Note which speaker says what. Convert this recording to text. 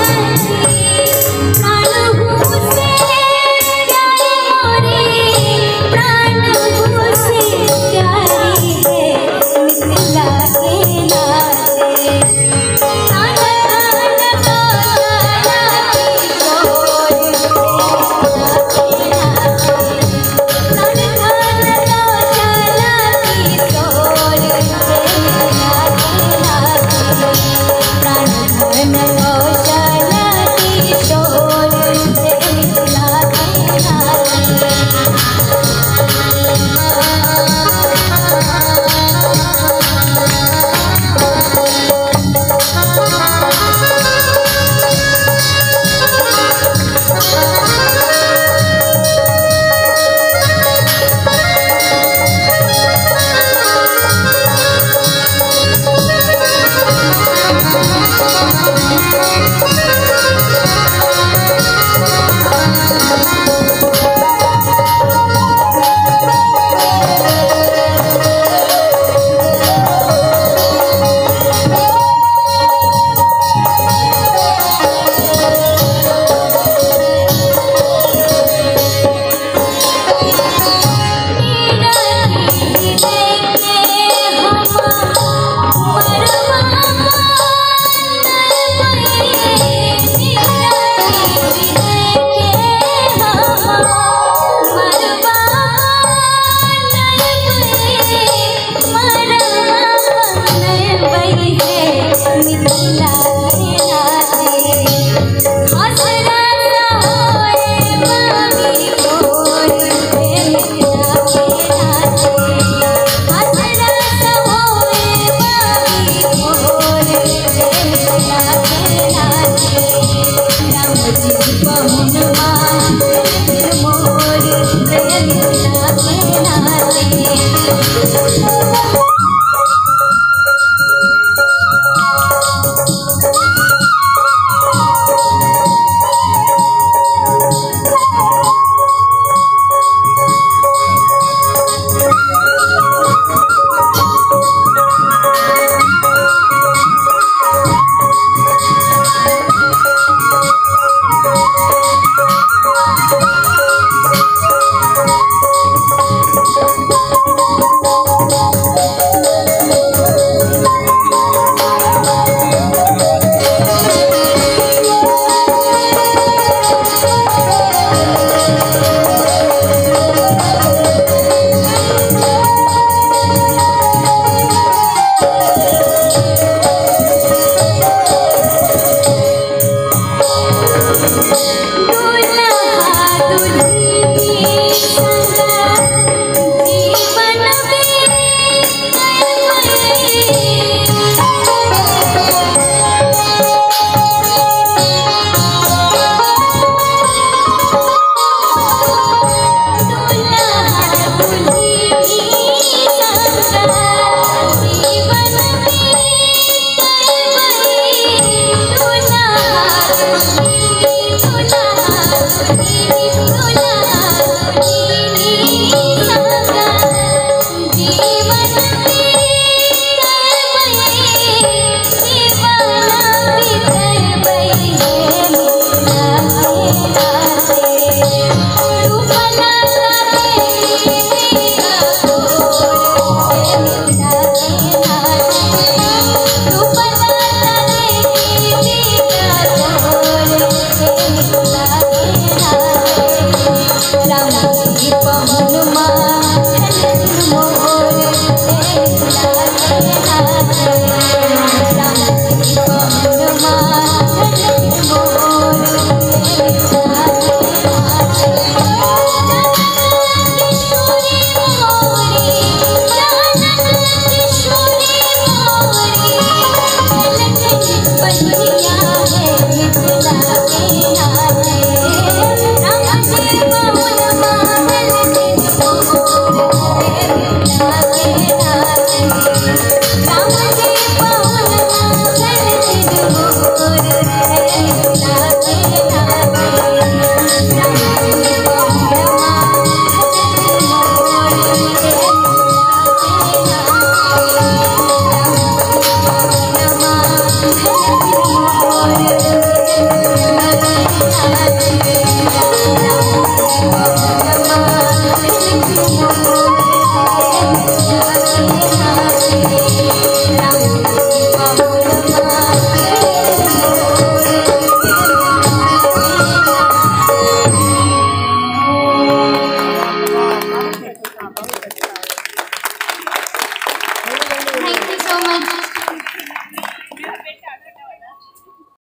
Speaker 1: away